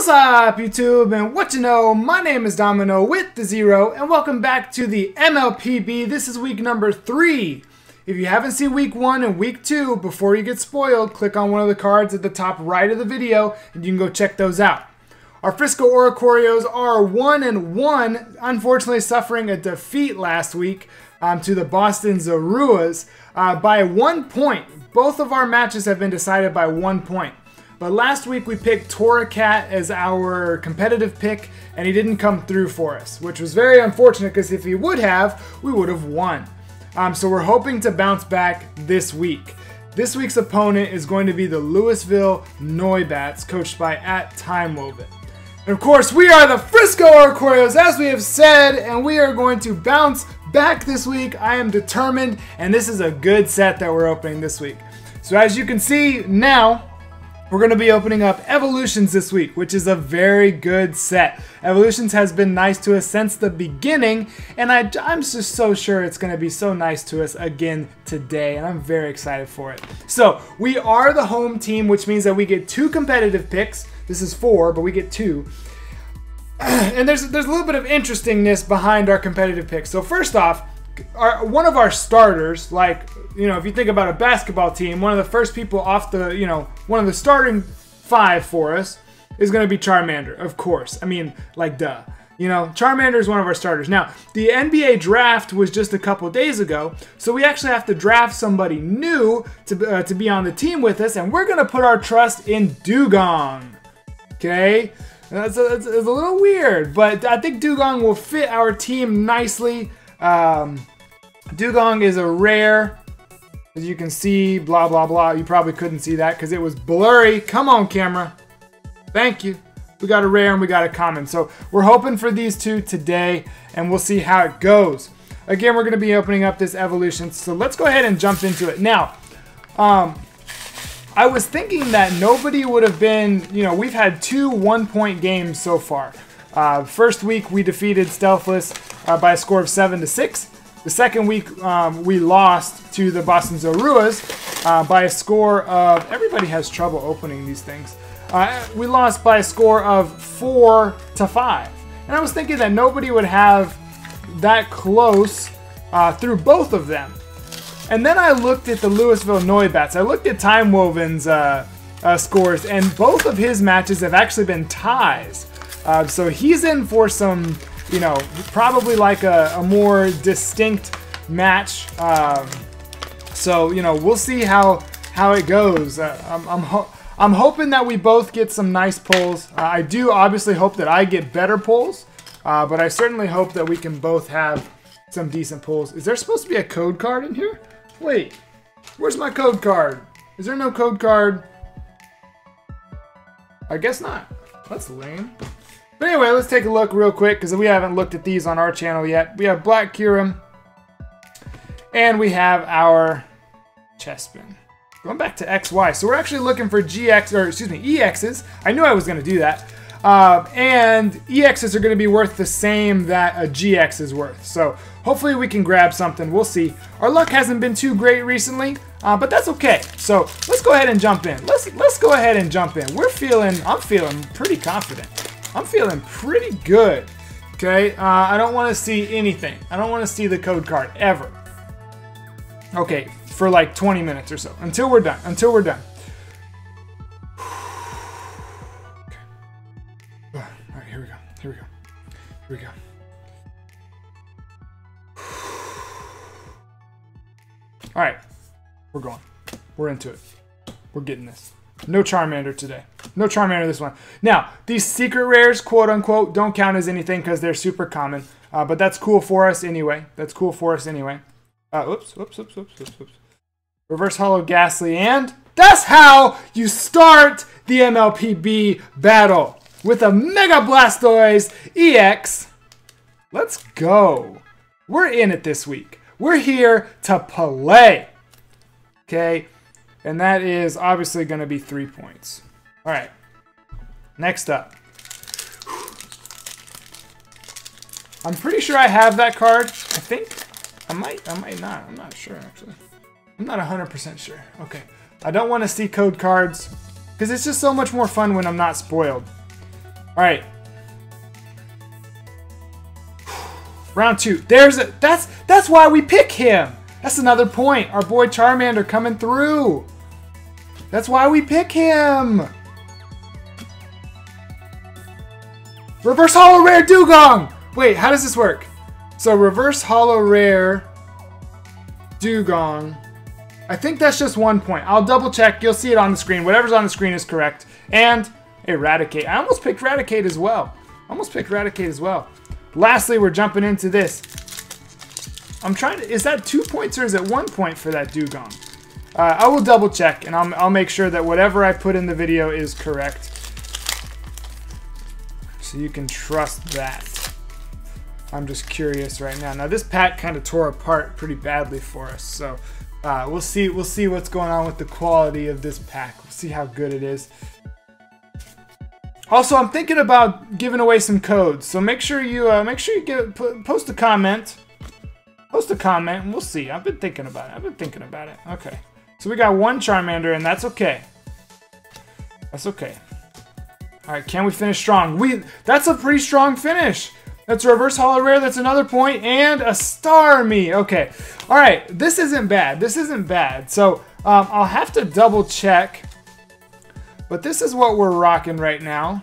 What's up, YouTube, and what you know? My name is Domino with the Zero, and welcome back to the MLPB. This is week number three. If you haven't seen week one and week two, before you get spoiled, click on one of the cards at the top right of the video, and you can go check those out. Our Frisco Oricorios are one and one, unfortunately suffering a defeat last week um, to the Boston Zoruas uh, by one point. Both of our matches have been decided by one point. But last week we picked Torracat as our competitive pick, and he didn't come through for us, which was very unfortunate because if he would have, we would have won. Um, so we're hoping to bounce back this week. This week's opponent is going to be the Louisville Noibats, coached by at Time Woven. And of course, we are the Frisco Oricorios, as we have said, and we are going to bounce back this week. I am determined, and this is a good set that we're opening this week. So as you can see now, we're going to be opening up Evolutions this week, which is a very good set. Evolutions has been nice to us since the beginning, and I, am just so sure it's going to be so nice to us again today, and I'm very excited for it. So, we are the home team, which means that we get two competitive picks. This is four, but we get two. And there's, there's a little bit of interestingness behind our competitive picks. So first off, our, one of our starters, like you know, if you think about a basketball team, one of the first people off the, you know, one of the starting five for us is going to be Charmander, of course. I mean, like, duh. You know, Charmander is one of our starters. Now, the NBA draft was just a couple days ago, so we actually have to draft somebody new to, uh, to be on the team with us, and we're going to put our trust in Dewgong. Okay? That's a, it's a little weird, but I think Dewgong will fit our team nicely. Um, Dewgong is a rare. As you can see, blah, blah, blah. You probably couldn't see that because it was blurry. Come on, camera. Thank you. We got a rare and we got a common. So we're hoping for these two today and we'll see how it goes. Again, we're going to be opening up this evolution. So let's go ahead and jump into it. Now, um, I was thinking that nobody would have been, you know, we've had two one point games so far. Uh, first week we defeated Stealthless uh, by a score of 7 to 6. The second week, um, we lost to the Boston Zoruas uh, by a score of. Everybody has trouble opening these things. Uh, we lost by a score of four to five, and I was thinking that nobody would have that close uh, through both of them. And then I looked at the Louisville Noibats. I looked at Time Woven's uh, uh, scores, and both of his matches have actually been ties. Uh, so he's in for some you know, probably like a, a more distinct match. Um, so, you know, we'll see how how it goes. Uh, I'm, I'm, ho I'm, hoping that we both get some nice pulls. Uh, I do obviously hope that I get better pulls, uh, but I certainly hope that we can both have some decent pulls. Is there supposed to be a code card in here? Wait, where's my code card? Is there no code card? I guess not. That's lame. But anyway, let's take a look real quick because we haven't looked at these on our channel yet. We have Black Kyurem. And we have our Chespin. Going back to XY. So we're actually looking for GX, or excuse me, EXs. I knew I was going to do that. Uh, and EXs are going to be worth the same that a GX is worth. So hopefully we can grab something. We'll see. Our luck hasn't been too great recently, uh, but that's okay. So let's go ahead and jump in. Let's let's go ahead and jump in. We're feeling, I'm feeling pretty confident. I'm feeling pretty good. Okay, uh, I don't want to see anything. I don't want to see the code card ever. Okay, for like 20 minutes or so until we're done. Until we're done. All right, here we go. Here we go. Here we go. All right, we're going. We're into it. We're getting this. No Charmander today. No Charmander this one. Now, these secret rares, quote unquote, don't count as anything because they're super common. Uh, but that's cool for us anyway. That's cool for us anyway. Uh, oops, oops, oops, oops, oops, oops. Reverse Holo Gastly, and that's how you start the MLPB battle with a Mega Blastoise EX. Let's go. We're in it this week. We're here to play. Okay, and that is obviously going to be three points. All right. Next up. I'm pretty sure I have that card. I think. I might. I might not. I'm not sure, actually. I'm not 100% sure. Okay. I don't want to see code cards because it's just so much more fun when I'm not spoiled. All right. Round two. There's a, that's that's why we pick him. That's another point. Our boy Charmander coming through. That's why we pick him. Reverse Holo Rare Dewgong. Wait, how does this work? So reverse Holo Rare Dewgong. I think that's just one point. I'll double check. You'll see it on the screen. Whatever's on the screen is correct. And Eradicate. I almost picked Eradicate as well. Almost picked Eradicate as well. Lastly, we're jumping into this. I'm trying to, is that two points or is it one point for that Dewgong? Uh, I will double check and I'll, I'll make sure that whatever I put in the video is correct. So you can trust that. I'm just curious right now. Now this pack kind of tore apart pretty badly for us, so uh, we'll see. We'll see what's going on with the quality of this pack. We'll see how good it is. Also, I'm thinking about giving away some codes, so make sure you uh, make sure you get post a comment, post a comment, and we'll see. I've been thinking about it. I've been thinking about it. Okay, so we got one Charmander, and that's okay. That's okay. All right, can we finish strong? We that's a pretty strong finish. That's a reverse holo rare. That's another point and a Starmie. Okay, all right. This isn't bad. This isn't bad. So um, I'll have to double check but this is what we're rocking right now.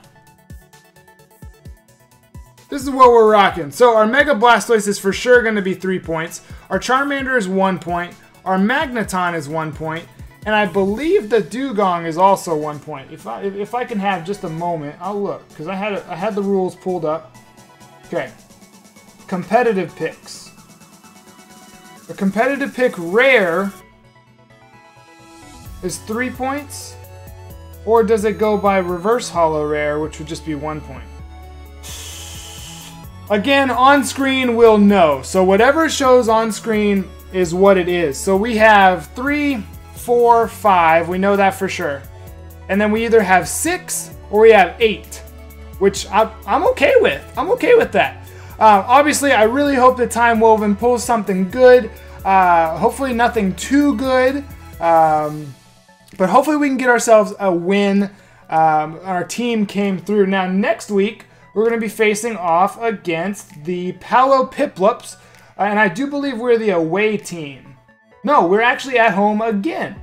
This is what we're rocking. So our Mega Blastoise is for sure going to be 3 points. Our Charmander is 1 point. Our Magneton is 1 point. And I believe the Dewgong is also 1 point. If I, if I can have just a moment, I'll look. Because I, had I had the rules pulled up. Okay. Competitive picks. A competitive pick rare is 3 points. Or does it go by reverse holo rare, which would just be one point? Again, on screen we'll know. So whatever shows on screen is what it is. So we have three, four, five. We know that for sure. And then we either have six or we have eight, which I, am okay with. I'm okay with that. Uh, obviously, I really hope that Time Woven pulls something good. Uh, hopefully, nothing too good. Um, but hopefully we can get ourselves a win. Um, our team came through. Now next week we're going to be facing off against the Palo Piplups, uh, and I do believe we're the away team. No, we're actually at home again.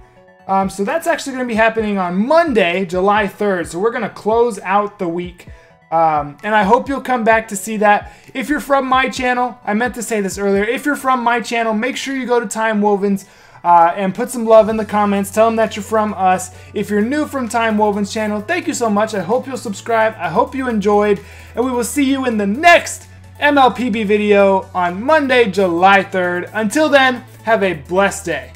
Um, so that's actually going to be happening on Monday, July 3rd. So we're going to close out the week. Um, and I hope you'll come back to see that. If you're from my channel, I meant to say this earlier. If you're from my channel, make sure you go to Time Wovens uh, and put some love in the comments. Tell them that you're from us. If you're new from Time Woven's channel, thank you so much. I hope you'll subscribe. I hope you enjoyed, and we will see you in the next MLPB video on Monday, July 3rd. Until then, have a blessed day.